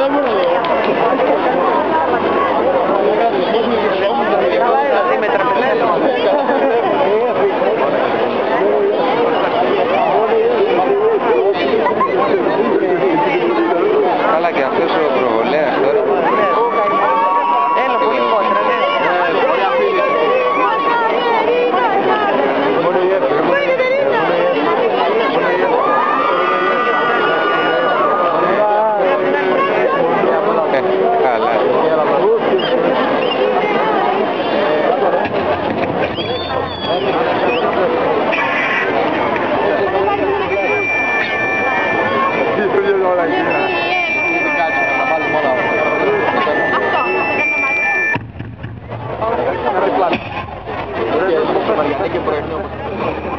Vámonos. Давайте прыгнем.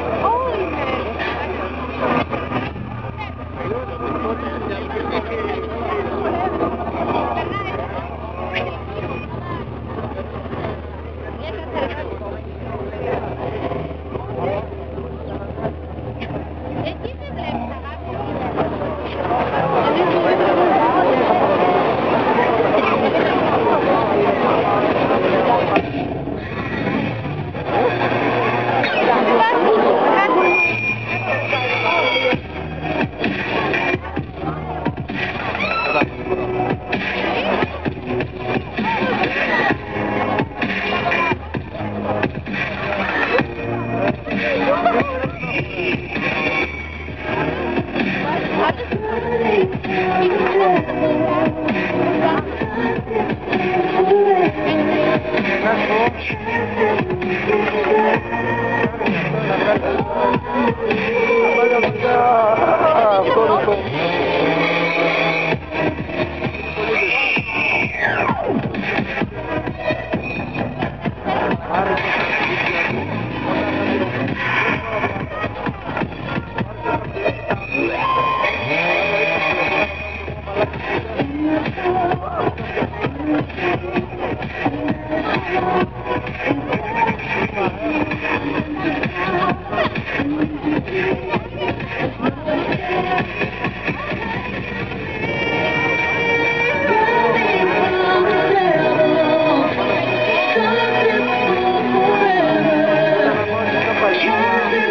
Yeah.